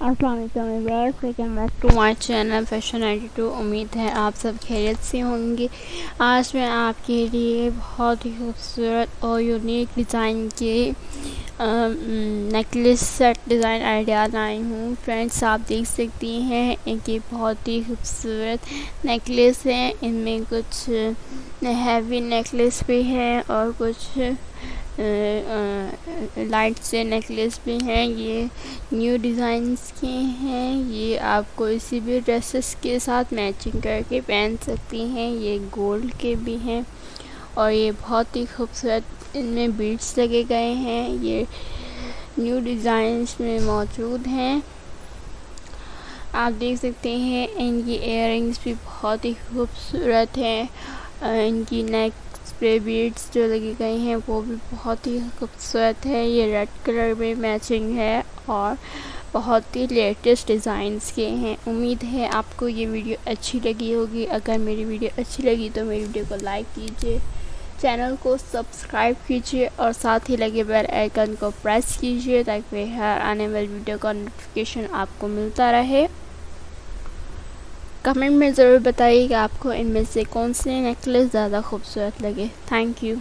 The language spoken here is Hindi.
Welcome back to my channel fashion ninety two उम्मीद है आप सब खैरियत से होंगे। आज मैं आपके लिए बहुत ही खूबसूरत और यूनिक डिज़ाइन के नेकलेस सेट डिज़ाइन आइडिया लाई हूँ। फ्रेंड्स आप देख सकती हैं इनकी बहुत ही खूबसूरत नेकलेस है। इनमें कुछ हैवी नेकलेस भी है और कुछ लाइट से नेकलेस भी हैं, ये न्यू डिज़ाइंस के हैं, ये आपको इसी भी ड्रेसेस के साथ मैचिंग करके पहन सकती हैं, ये गोल्ड के भी हैं और ये बहुत ही खूबसूरत इनमें बीड्स लगे गए हैं, ये न्यू डिज़ाइंस में मौजूद हैं। आप देख सकते हैं, इनकी इयर भी बहुत ही खूबसूरत हैं इनकी नेक स्प्रे बीड्स जो लगे गए हैं, वो भी बहुत ही खूबसूरत है। ये रेड कलर में मैचिंग है और बहुत ही लेटेस्ट डिज़ाइंस के हैं। उम्मीद है आपको ये वीडियो अच्छी लगी होगी। अगर मेरी वीडियो अच्छी लगी तो मेरी वीडियो को लाइक कीजिए। चैनल को सब्सक्राइब कीजिए और साथ ही लगे बेल आइकन को प्रेस कीजिए ताकि हर आने वाली वीडियो का नोटिफिकेशन आपको मिलता रहे। कमेंट में ज़रूर बताइएगा आपको इनमें से कौन से नेकलेस ज़्यादा खूबसूरत लगे। Thank you